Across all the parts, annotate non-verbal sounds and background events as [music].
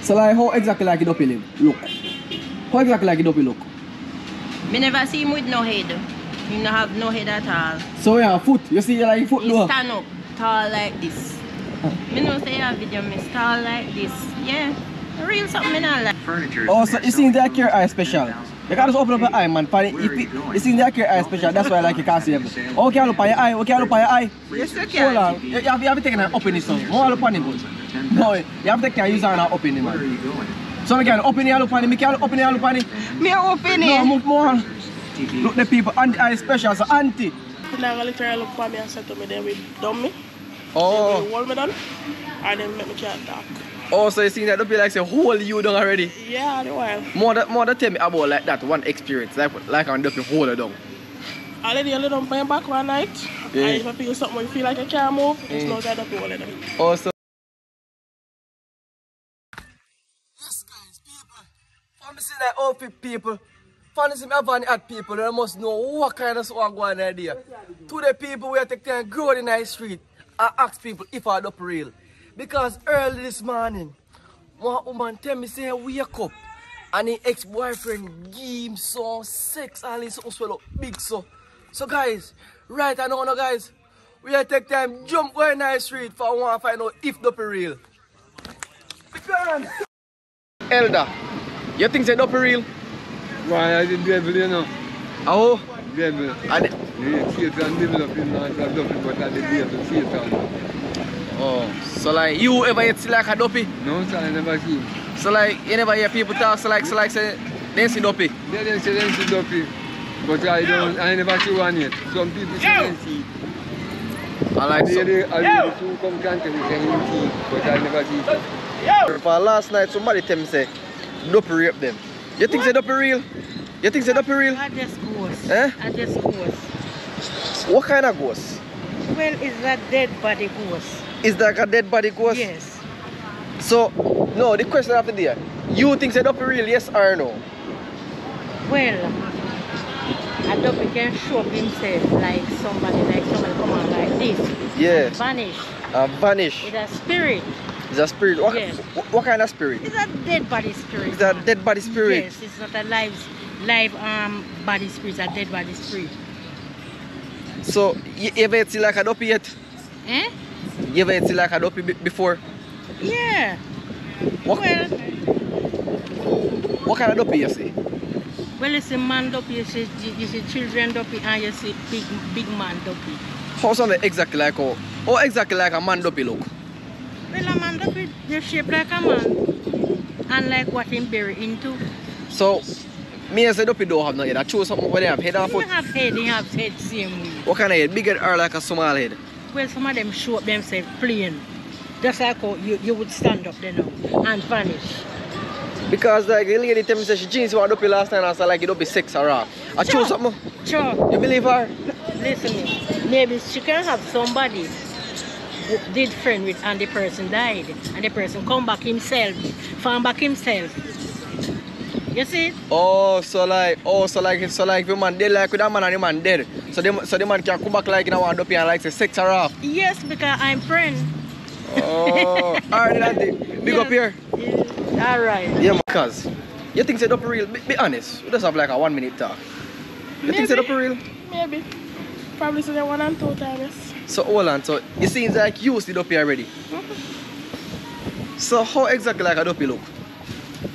So like how exactly like a duppy live? Look. How exactly like a duppy look? Me never see him with no head. He no have no head at all. So yeah, foot. You see like foot He do. stand up tall like this. Me know say a video me tall like this. Yeah. Real something me not like. Furniture. Oh, so you see the Acure Eye Special. You can just open up your eye, man. Find it. If it, you see the Acure Eye Special, that's why I like you can't see everything. Oh, can look on your eye? Oh, can look on your eye? Yes, you Hold on. You, you have, you have to take an open this one. More look on him. No, you have to take a user and open him, Where are man. you going? So we can open it, look on him. We can open it, look on him. Me open No, more, more. Look the people, and eye special, so auntie. Now gonna literally look for me and say to me, they will dumb me, oh. they Oh, will hold me down, and then make me can't talk. Oh, so you see that don't be like say hold you down already. Yeah, the while. More that, more that tell me about like that one experience, like like on the hold it I Already a little my back one night, Yeah. and if I feel something where you feel like you can't move, just Mm. know that I hold it down. Also. Yes, guys, people. Fancy like outfit people. Fancy me have at people. They must know what kind of swag going on there. To the people we take time grow in the street. I ask people if I up real. Because early this morning, one woman tell me say wake up. And the ex-boyfriend give him some sex and he's so swell up big so. So guys, right I know now guys, we are take time jump go in the street for one find out if the real. Begin. Elder, you think say dope real? Why I the devil, you know? Oh, Devil. and Yeah, Satan developing not a devil, but a the devil, Satan. Oh, so like you ever yet see like a duppy? No, sir, I never see. So like you never hear people talk so like so like say they see duppy. They didn't say they see duppy, but I don't, I never see one yet. Some people say they see. I like They, so. they, I really soon come country, they see, but I never see it. For last night somebody tell me say duppy rape them. You think say duppy real? You think say duppy real? I just ghost. Eh? I just ghost. What kind of ghost? Well, it's a dead body ghost. Is that like a dead body ghost? Yes. So no, the question after there. You think say duppy real? Yes or no? Well, a duppy can show up himself like somebody, like somebody come on like this. Yeah. Vanish. Uh, vanish. It's a spirit. It's a spirit. What, Yes. what, kind of spirit? It's a dead body spirit. It's a dead body spirit. Yes, it's not a live, live um body spirit. It's a dead body spirit. So you ever see like a duppy yet? Eh? You ever see like a duppy before? Yeah. What, Well, what kind of duppy you see? well, you see man duppy, you see, you see children duppy, and you see big, big man duppy. How something exactly like how, how exactly like a man duppy look? Well, a man duppy, they shape like a man, and like what him bury into. So me as a duppy don't have no head. I choose something where they have head and foot. have head, he have head same way. What kind of head? Big head or like a small head? Well, some of them show up themselves plain. Just like how you, you would stand up there now and vanish. Because like the lady tell me she jeans you want duppy last night and I said like it duppy six or off. I choose something. Sure. You believe her? Listen. Maybe she can have somebody who did friend with and the person died and the person come back himself, found back himself. You see? Oh, so like, oh, so like, so like, if the man dead like with that man and the man dead, so the, so the man can come back like in a one duppy and like say six or off. Yes, because I'm friend. Oh, alright, auntie. Big up here. Yeah. All right. Yeah. Cause you think say duppy real? Be, be honest. We just have like a one minute talk. You think say Maybe. duppy real? Maybe. Probably say that one and two times. So hold on. So it seems like you see duppy already. Mm-hmm. So how exactly like a duppy look?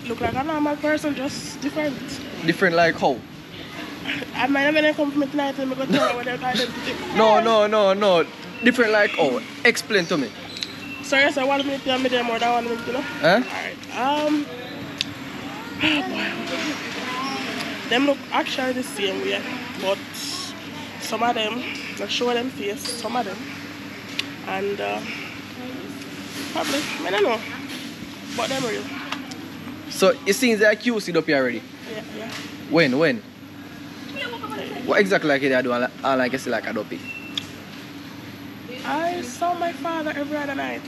Look like a normal person, just different. Different like how? I might have been come from tonight and I'm going to tell what identity. No, no, no, no. Different like how? Explain to me. Sorry, so one minute me there more than one minute, you know? Huh? Alright. Um. them look actually the same way, but some of them, I show them face, some of them. And uh, probably, I don't know. But them real. So it seems like you see duppy already. Yeah, yeah. When? When? What exactly like they do? I like I see like a duppy. I saw my father every other night,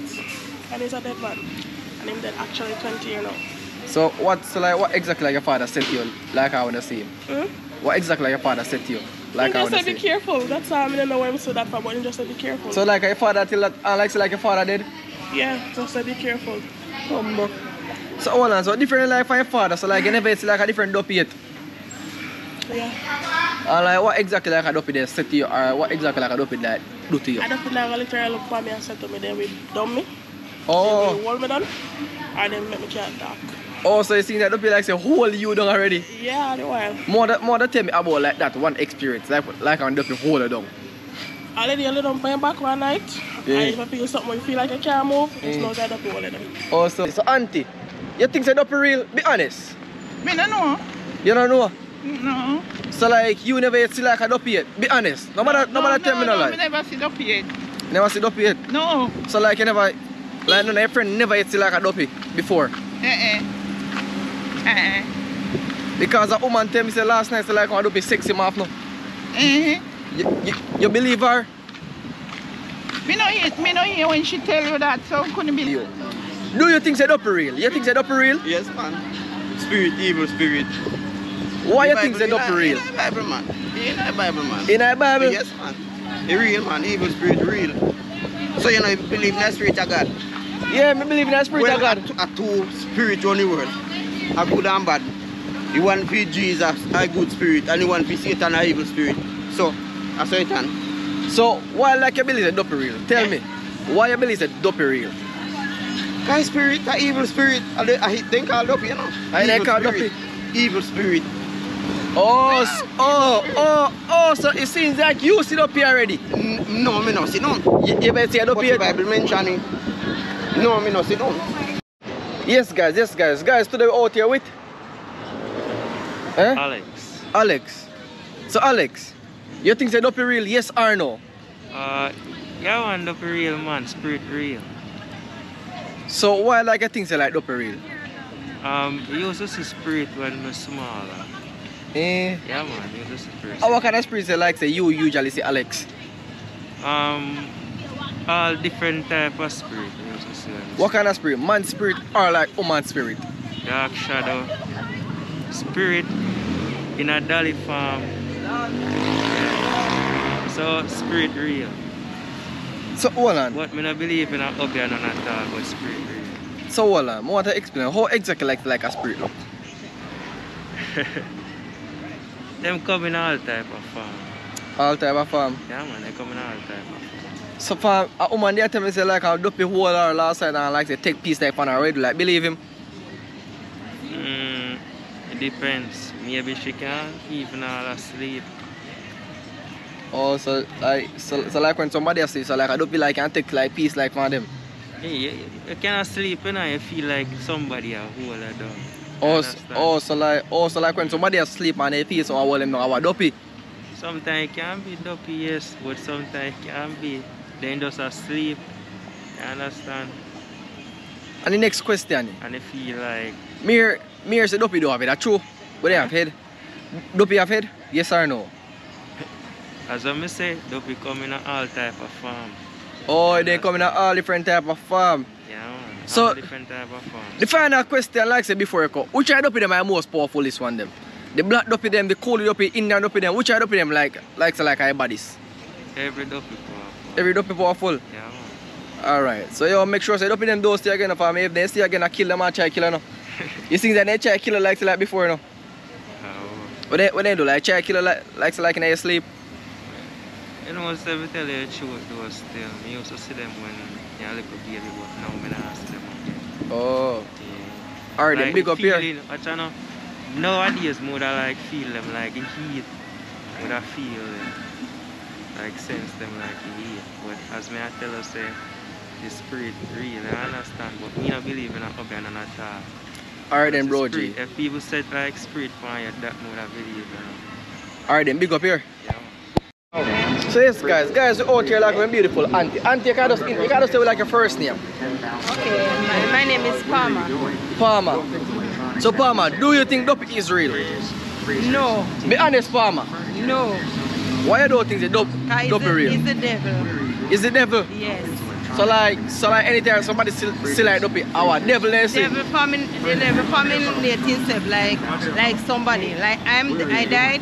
and he's a dead man. And him dead actually 20 years now. So what? So like what exactly like your father said to you? Like I wanna see him. Hmm? What exactly like your father said to you? Like he I just wanna said be see. careful. That's all I don't know why I'm so that far, but he just said be careful. So like your father till that, I like say like your father did. yeah, just said be careful. Humble. So hold on, so different life from your father, so like you never see like a different duppy yet. Yeah. And like what exactly like a duppy they say to you or what exactly like a duppy that do to you? I don't think they're literally look for me and say to me, they will dumb me. They Oh, will hold me down. And then make me can't talk. oh so you see that duppy like say hold you down already. Yeah, the while. More that more that tell me about like that one experience, like like on duppy hold you down. Already you lay down my back one night. Yeah. And if I feel something, you feel like I can't move, it's Mm. not that up hold it down. Oh so, so auntie, you think say duppy real? Be honest. Me no know. You don't know. No. So like you never see like a duppy yet. Be honest. No matter no, matter tell me no, no, lie. never see up yet. Never see duppy yet. No. So like you never like none of your friend never yet see like a duppy before. Eh eh. Eh eh. Because a woman tell me say last night say like I duppy sexy off no. Eh. You, you, you believe her? Me no hear, me no hear when she tell you that, so couldn't believe You. Do you think say duppy real? You think say duppy real? Yes, man. Spirit, evil spirit. Why you think say Bible, duppy in real? In the Bible, man. In the Bible, man. In the Bible? Yes, man. The real, man. Evil spirit, real. So, you know, you believe in the spirit of God. Yeah, me believe in the spirit well, of God. A, a two spirit on the world. A good and bad. The one for Jesus, a good spirit, and the one for Satan, a evil spirit. So, a Satan. So why like you believe say duppy real? Tell eh? me. Why you believe say duppy real? Kind spirit, a evil spirit. I, I think called up, you know. I they Evil called spirit. Evil spirit. Oh, oh, oh, oh, so it seems like you sit up here already. N- no, me no see none. You, you better say But duppy the yet. Bible mention it. No, me no see none. Yes, guys, yes, guys. Guys, today we're out here with. Eh? Alex. Alex. So, Alex, you think say duppy real? Yes or no? Uh, yeah, one the real man, spirit real. So, why like you think say like duppy real? Um, you used to see spirit when I smaller. Eh? Yeah, man, to see spirit. How what kind of spirit say like say you usually say Alex? Um, all different type of spirit. You used to see them. What kind of spirit? Man spirit or like woman spirit? Dark shadow, spirit in a dolly farm. So spirit real. So hold on. But me not believe in a ugly and not at all, but spirit. So hold on. I want to explain how exactly like like a spirit look. [laughs] Them come in all type of form. All type of farm. Yeah, man, they come in all type of form. So farm a woman there tell me say like I'll duppy hole her last night and like say take piece like on her already like believe him. Mm, it depends. Maybe she can even all asleep. Oh so like so, so like when somebody asleep so like I don't feel like I can take like peace like from them. Yeah, you, you cannot sleep and you know? you feel like somebody a hold her down. Oh, oh, so like, oh, so like when somebody asleep and they feel so I want them know our duppy. Sometimes it can be duppy, yes, but sometimes it can be then just asleep. You understand? And the next question, And they feel like Mir, Mir say duppy do have it, that true? But they have head. Duppy have head? Yes or no? As I say, they'll be coming in all type of farm. Oh, they coming in all different type of farm. Yeah, man. So- all different type of form. The final question, like I said before, which are duppy them are most powerful? This one them. The black duppy them, the cool duppy, Indian duppy them. Which are duppy them like, like say like our bodies? Every duppy powerful. Every duppy powerful. Yeah, man. Alright, so you make sure say duppy them don't stay again for me. If they stay again, I kill them, I try kill them. No? [laughs] you think that they try kill like like before, no? Oh. What they, what they do? Like try kill like, like like in your sleep? You know, once I tell you the truth, though, still, I used to see them when you're a little baby, but now I don't see them again. Oh. Yeah. Alright, then Like big up here. feeling, Watch out now. Nowadays, more than like feel them like the heat. Would I feel them, like sense them like the heat. But as me I tell us, say, the spirit real, I understand, but me not believe in a organ and at all. Alright then, The bro, G. If people said like spirit for you, that more I believe in. Alright then, big up here. Yeah. So yes, guys, guys, we're out here like a beautiful auntie. Auntie, you can just, you can just say like your first name. Okay, my, my name is Palmer. Palmer. So Palmer, do you think dope is real? No, Be honest, Palmer. no. Why you don't think the dope, dope is the, real? it's the devil. Is the devil? Yes. So like, so like anytime somebody still, still like dope, our devil they say. Devil forming, the devil formulate himself like like somebody. Like I'm, I died,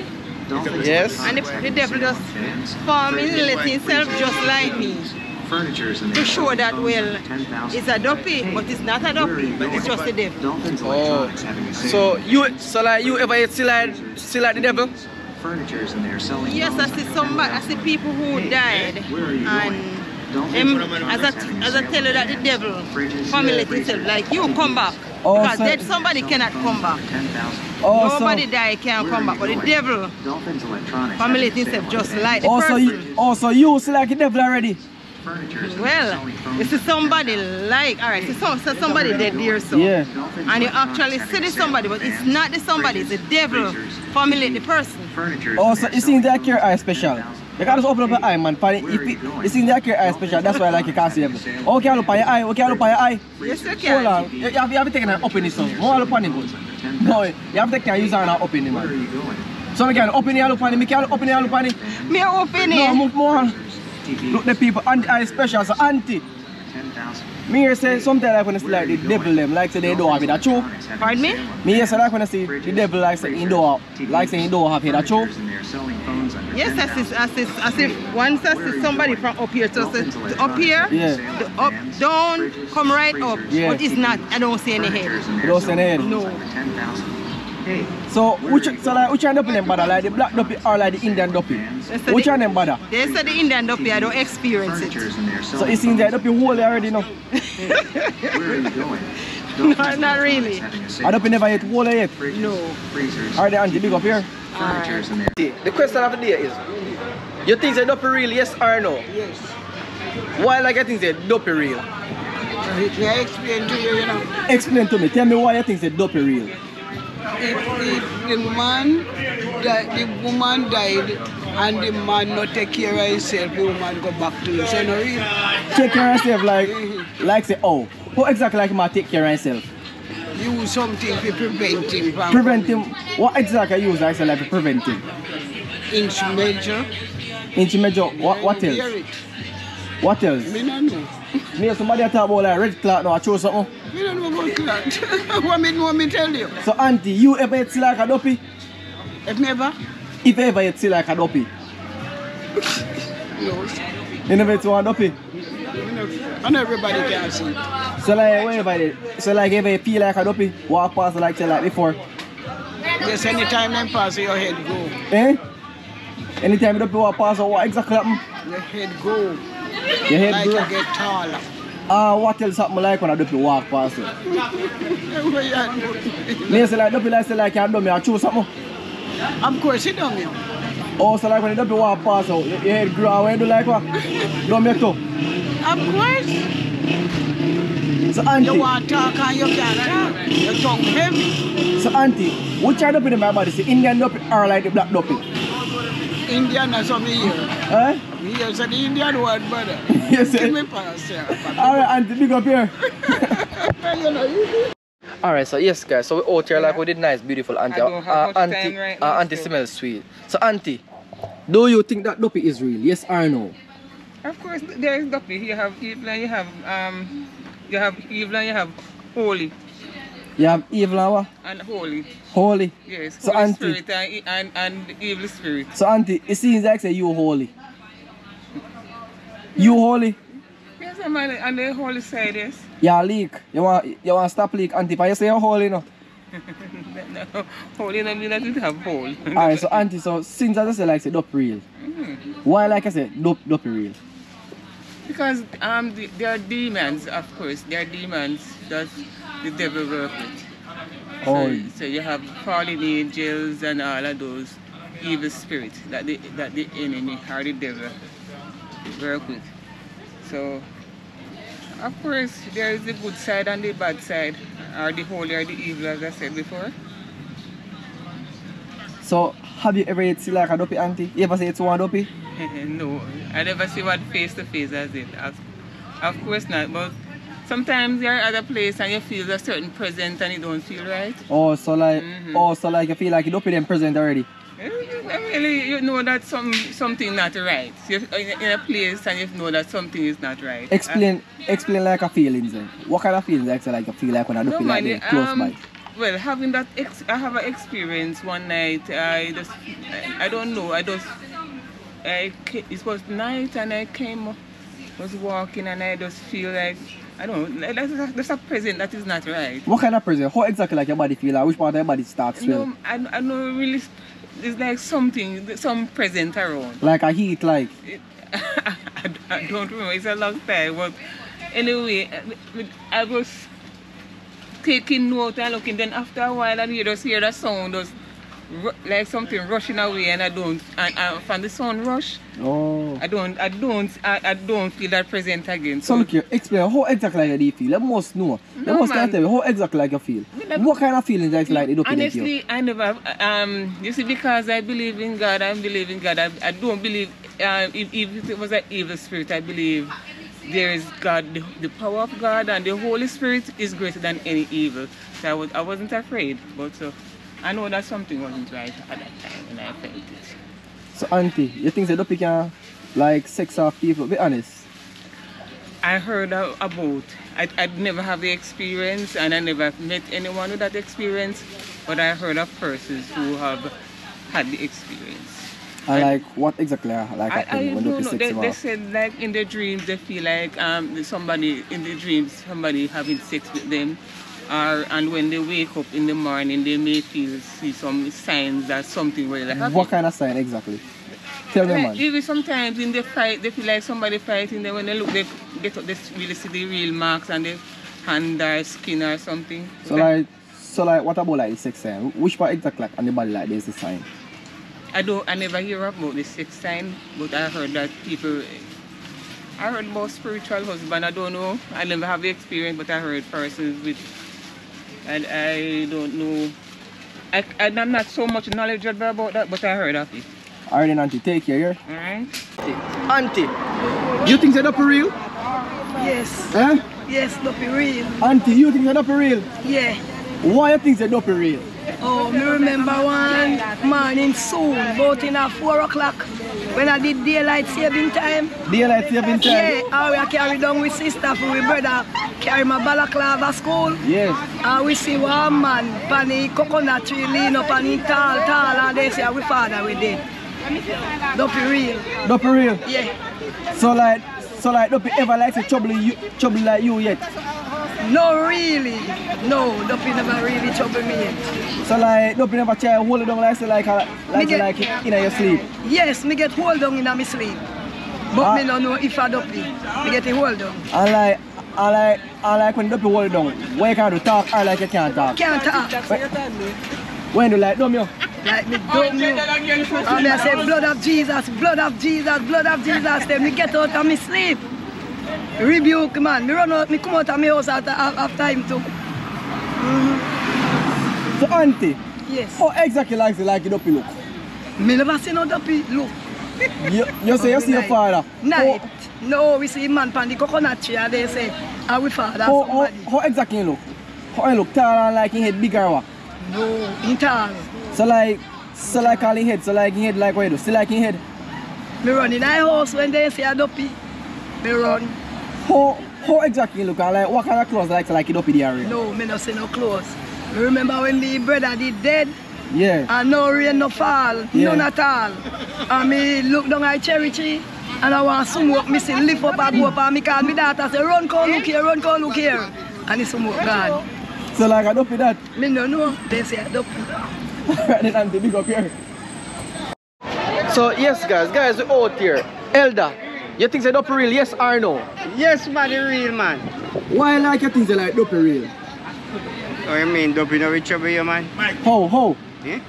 Yes. and the, devil just formulate himself just like me. In to show that well 10,000. it's a duppy, but it's not a duppy, but it's just a devil. Oh, so you, so like you ever see like, see like the devil? Furniture's in there selling Yes, I see some, I see people who died where are you and going? Dolphins them, Electronics as I, a as I sale tell you that the devil fridges, formulate freezers, himself, like you come back. Oh, because so- dead somebody cannot come back. Oh, Nobody so, die can Where come back, but the devil Dolphins Electronics formulate having a himself sale just like the oh, also person. you, oh, also you see like the devil already? Furniture's in Well, selling phones this is somebody like, alright, so, some- so somebody dead there, so. Yeah. And you actually see a the somebody, but it's not the somebody, it's the devil freezers, formulate the person. Furniture's in oh, Also, there it seems selling that your eye phones special. Under 10,000. You can just open up your eye, man. For it, if are you it, going? it seems that your eye special. That's why I like you can't see them. Oh, can I look on your eye? Oh, can I look on your eye? Yes, you Hold on. You, you have, you have to take an up in this one. More look on him. No, you have to take an use on up in him, Where are man. you going? So I can open your look on him. I can open your look on him. Me open No, move more. Look the people, and eye special. So auntie, 10,000. Me here say sometimes like when I see like the devil them, like say they don't have it. That true? Pardon me? Me here say like when I see the devil like say he don't, have- like say he don't have it. That true? Furniture's selling phones under Yes, as if, as if, as if once I see somebody from up here, so say, up here, Yeah. the up, down, come right up. Yeah. But it's not, I don't see any head. You don't see any head? No. Under 10,000. Hey, So which so like which one of them bother? Like the black duppy or like the Indian duppy? They Which the- one of them bother? They said the Indian up here, I don't experience it. Furniture's in there So selling it seems that duppy holy already now. Where are you going? [laughs] No, Dolphins not Electronics really. having a I sale. duppy never yet holy yet. Fridges, No. Freezers, Alright, auntie, big up here. furniture's in there. The question of the day is, you think the duppy real, yes or no? Yes. Why like you think the duppy real? May I explain to you, you know, Explain to me, tell me why you think the duppy real. If, if the man, that the woman died and the man not take care of himself, the woman go back to him. So no real. Take care of yourself like, like say, oh, how exactly like him take care of himself? Use something to prevent him from Prevent him, what exactly you use like say like to prevent him? inch measure. Inch measure, what, what else? it. What else? Me no know. Me somebody talk about like red cloth now, I chose something. Don't know about that. what me want me tell you? So auntie, you ever see like a duppy? If never, If ever yet see like a duppy? no. You never see one duppy? And everybody can see. So like whenever so like if you feel like a duppy, walk past like say like before. Just anytime them pass your head go. Eh? Anytime you duppy walk past, or what exactly happen? Your head go. Your head like grow. you get taller. Ah, what else happen like when walk past you? What you do? Me say like duppy like say like you do me I choose something. Of course you don't know. Oh, so like when the duppy walk past you, your your head grow, when you do like what? Do me too. Of course. So You auntie, want to talk and you can't talk. Your tongue heavy. so auntie, which are duppy in my body? Say Indian duppy or like the black duppy? Indian or something here. Eh? Me here say the Indian word, brother. [laughs] Yes, Give sir. me pass, yeah. Alright, auntie, big up here. [laughs] You know, Alright, so yes guys, so we out here like we did nice, beautiful auntie. I don't have Uh, much auntie, time right uh, now, auntie so- smells sweet. So auntie, do you think that duppy is real? Yes or no? Of course, there is duppy. You have evil and you have um, you have evil and you have holy You have evil and what? and holy. Holy. Yes, So holy auntie, spirit and, and and evil spirit. so auntie, it seems like say you holy. You holy? Yes, I'm on the, on the holy side. Yes. You leak. You want you want to stop leak, auntie, but you say you're holy no? [laughs] no, holy no mean that it have hole. Alright, so auntie, so since I just say like say duppy real. Why like I say dup, duppy real? Because um, the, there are demons, of course. There are demons that the devil work with. Oh. So, so you have fallen angels and all of those evil spirits that the that the enemy or the devil work with. So of course there is the good side and the bad side, or the holy or the evil as I said before. So have you ever yet see like a duppy auntie? You ever say it's one duppy? [laughs] no, I never see one face to face as it. Of, of course not, but sometimes you're at a place and you feel a certain presence and you don't feel right. Oh, so like, Mhm. oh, so like you feel like you duppy them present already. Really, you know that some something not right. You're in a place and you know that something is not right. Explain, explain like a feelings then. What kind of feelings like like you feel like when I No, duppy like man, them close um, by? Well, having that, ex- I have an experience one night. I just, I, I don't know. I just, I, it was night and I came was walking and I just feel like, I don't know, that's, a- that's a present that is not right. What kind of present? How exactly like your body feel? Like which part of your body starts? No, I, I don't really, it's like something, some present around. Like a heat, like. [laughs] I, I don't remember, it's a long time, but anyway, uh, I was taking note and looking, then after a while, and you just hear the sound, just like something rushing away, and I don't, and, and from the sound rush, Oh. I don't, I don't, I, I don't feel that present again. So look here, explain how exactly like you feel. You must know. No, must man. tell you how exactly like you feel. like- What kind of feelings like like it up in you? Honestly, I never. Um, you see, because I believe in God, I believe in God. I, I don't believe. Um, if, if it was an evil spirit, I believe there is God. The, the power of God and the Holy Spirit is greater than any evil. So I was. I wasn't afraid, but uh, I know that something wasn't right at that time when I felt it. So auntie, you think that Duppy can like sex off people? Be honest. I heard about. I, I'd never have the experience, and I never met anyone with that experience. But I heard of persons who have had the experience. And like what exactly like I, I when don't know. sex They, they said like in their dreams they feel like um somebody in the dreams somebody having sex with them, or and when they wake up in the morning they may feel see some signs that something really happened. What kind of sign exactly? Tell me Like, man. even sometimes in the fight they feel like somebody fighting. Then when they look, they get up, they really see the real marks on the hand or skin or something. So like so like what about like the sex sign? Which part exactly like on the body like there's the sign? I don't. I never hear about the sex sign, but I heard that people. I heard about spiritual husband. I don't know. I never have the experience, but I heard persons with. And I don't know. I, I'm not so much knowledgeable about that, but I heard of it. Alright then auntie, take care, yeah? Alright. Auntie, you think that Duppy real? Yes. Eh? Yes, Duppy real. Auntie, you think that Duppy real? Yeah. Why you think that Duppy real? Oh, me remember one morning soon, about in a 4 o'clock, when I did daylight saving time. Daylight saving time? Yeah, how we carry down with sister for we brother carry my balaclava school. Yes. And we see one man pan coconut tree lean up on it tall, tall, and they say, we father we did. Duppy real. Duppy real? Yeah. So like so like Duppy ever like to trouble you trouble like you yet? No, really. No, Duppy never really trouble me yet. So like Duppy never try hold it down like say like like, get- like in your sleep. Yes, me get hold down in my sleep. But Ah. me no know if I Duppy. Me get a hold down. And like I like I like when Duppy hold down, why you can't do talk I like you can't talk? Can't talk. When you like dumb you? Like me don't know. And I say blood of Jesus, blood of Jesus, blood of Jesus. Then me get out of me sleep. Rebuke man. Me run out, me come out of my house after, after him too. Mm-hmm. So auntie, Yes. how exactly like the like Duppy look? Me never see no Duppy look. [laughs] You, you say you see your father. Night. No, we see man pan the coconut tree and they say, are we father How, how, somebody? how exactly you look? How you look tall and like your head bigger what? No, in tall. So like so like all your head, so like your head like what you do? Still like your head? Me run in my house when they say a Duppy. Me run. How how exactly look like what kind of clothes like to like you up in the area? No, me no see no clothes. Me remember when me brother did dead Yeah. and no rain no fall, Yeah. none at all. And me look down at cherry tree and I want smoke, me see lift up and go up and me call me daughter say run come look here, run come look here. And the smoke gone. So like I don't that. Me no know, they say a Duppy. [laughs] Right then auntie, big up here. So yes guys, guys we're out here. Elder, you think they Duppy real, yes or no? Yes, man, the real man. Why like you think they like Duppy real? What you mean, don't be no with trouble, you man? How, how? Eh?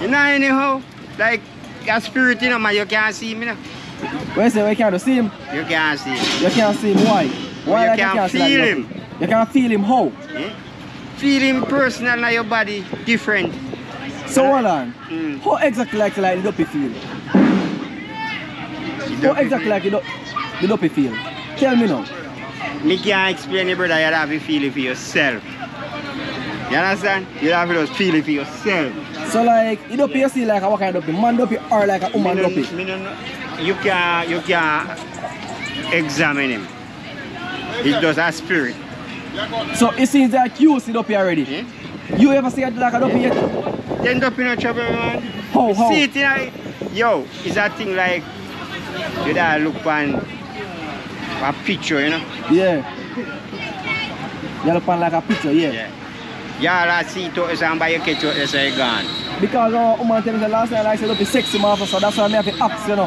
You know anyhow, like a spirit, you know, man, you can't see me now. When you say we can't see him, You can't see him. you can't see him, why? Why You like can you can't see like feel Duppy? him. You can't feel him how? Eh? Feel him personal in your body, different. So hold on. Mm. How exactly like like the Duppy feel? How exactly like the, Du- the Duppy feel? Tell me now. Me can't explain it, brother. You have to feel it for yourself. You understand? You have to just feel it for yourself. So like, you see like a what kind of Duppy? Man Duppy or like a woman no- Duppy? me no. You can you can examine him. It's just a spirit. So it seems like you see Duppy already. You ever see it like a Duppy yet? Up in a trouble, man. How, how? See it in a, yo, it's a thing like you gotta look on a picture, you know. Yeah. You look on like a picture, yeah. Yeah. Y'all a see to somebody you catch out there say gone. Because uh, woman tell me the last night I said, look, it's sexy man, so that's why I have to ask, you know.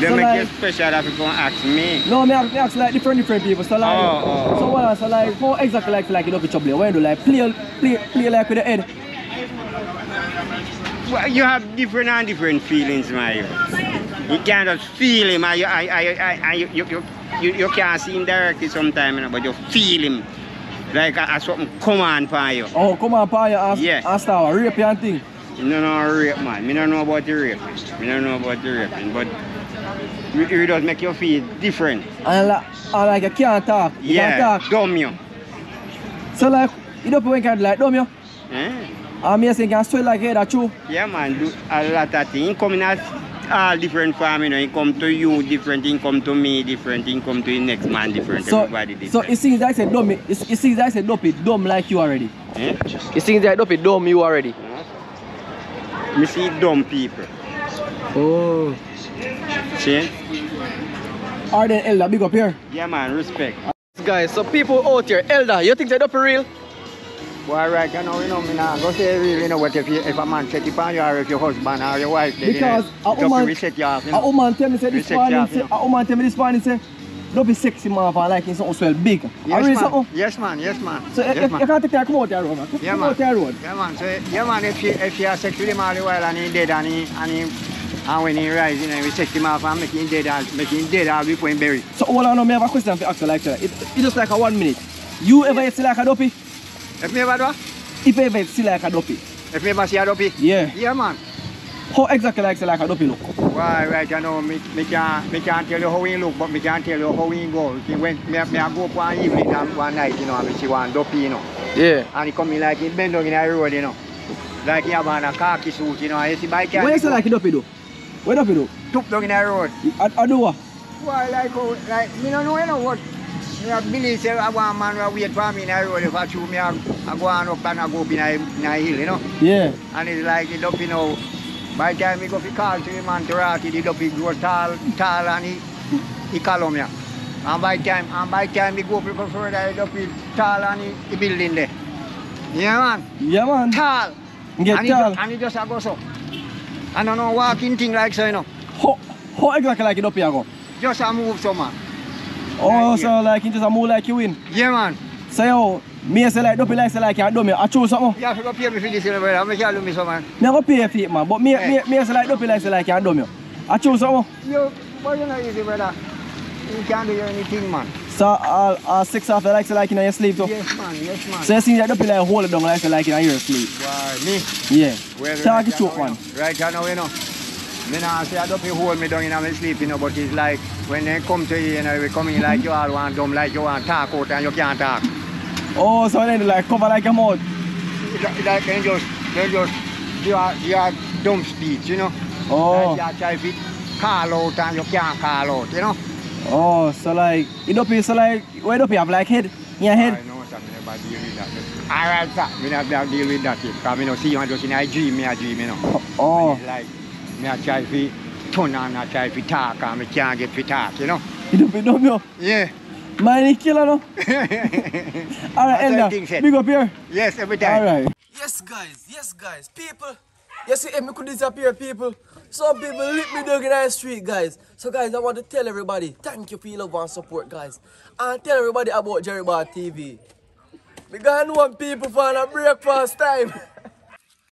They So make like- you special that you come ask me. No, me ask, me ask like different different people. So like, Oh, oh, so what? So like, how exactly like like you know trouble? When do like play play play like with the head? Well, you have different and different feelings, my. You can't just feel him, I, I, I, I, you, you, you, you can't see him directly sometimes, you know, but you feel him. Like a, a something come on for you. Oh, come on, pa, you ask, Yeah. ask her, rape and thing. You don't know rape, man. Me don't know about the rape. Me don't know about the raping, but it, it does make you feel different. And like, and like you can't talk. You yeah, can't talk. dumb you. So like, you don't when can like dumb you. Eh? And me saying can sweat like head, that true. Yeah, man, do a lot of things. In as all different form, you know. He come to you different, he come to me different, he come to the next man different, So, everybody so different. it seems like I said dumb. It, it seems like I said dumb it dumb like you already. Eh? It seems like dumb it dumb you already. Me see dumb people. Oh. See? Or then elder, big up here. Yeah, man, respect. Guys, so people out here, elder, you think they're dumb for real? Boy, right, you know, you know, me nah go say really, you know, what if, you, if a man set it on you or if your husband or your wife, then, Because you a know, just woman, you off, you a woman tell me say this morning, off, say, you know. a woman tell me this morning say, don't be sexy man for liking something swell big. Yes, read man. something. Yes, man. Yes, man. So yes, if, man. you can't take care come out your road, man. Come Yeah, come man. out your road. Yeah, man. So, yeah, man, if you, if you have sex with him all the while and he dead and he, and he, and when he rise, you know, we sex him off and make him dead, all- make him dead all before him buried. So hold on, me have a question for you actually like that. It, it's just like a one minute. You ever see like a duppy? If me ever do? If ever see like a duppy? If me ever see a duppy? Yeah. Yeah, man. How exactly like say like a duppy look? Why, right, you know, me, me, can't, me can't tell you how he look, but me can tell you how he go. He went, me, me I go up one evening and one night, you know, and me see one duppy, you know. Yeah. And he come in like he bend down in the road, you know. Like he have on a khaki suit, you know, and you see by Where you say like a duppy do? Where duppy do? Took down in the road. I, I do what? Why, like, how, like, me don't know, you know what. Me have I want man wait for me in the road if I choose me, I, go on up and I go up in the, in the hill, you know. Yeah. And it's like, it up, you know, by the time we go to call to the man to rat, it up, he grow tall, tall, and he, he call. And by the time, and by the time we go up further, it up, he tall, and he, he building there. Yeah, man. Yeah, man. Tall. Get and tall. He, and he just a go so. I don't know, walking thing like so, you know. How, how exactly like a duppy I go? Just a move so, man. Oh, so like you just a move like you win? Yeah, man. So yo, me say like duppy like say like you do me. I choose something. You have to go pay me for this, you know, brother. Make you do me so, man. Go pay for it man, but me, me, me say like duppy like say like you do me. I choose something. You, but you know easy, brother. You can't do anything, man. So all, all six after like say like in your sleep too. Yes, man. Yes, man. So you see that duppy like hold it down like say like in your sleep. Why, me? Yeah. Well, Talk right it now, man. you know. Right now, you know. Me nah say I don't hold me down in my sleep, you know, but it's like when they come to you, you know, we come in like you all want dumb, like you want talk out and you can't talk. Oh, so then like cover like your mouth. Like, like they just, they just, you are, you are dumb speech, you know. Oh. Like you try to call out and you can't call out, you know. Oh, so like it duppy so like where duppy have like head? In your head? I know something never deal with that. All right, sir. Not never deal with that. Because me no see you just in a dream, me a dream, you know. Oh. And it's like, me a try to turn and I try to talk and me can't get to talk, you know. You duppy dumb yo. Yeah. Man, he killer no. [laughs] Alright, how Elder. Big up here. Yes, every time. Alright. Yes, guys. Yes, guys. People. You see, me could disappear, people. Some people lick me down in the street, guys. So, guys, I want to tell everybody, thank you for your love and support, guys. And tell everybody about Jerry Bar TV. We got one people for a breakfast time. [laughs]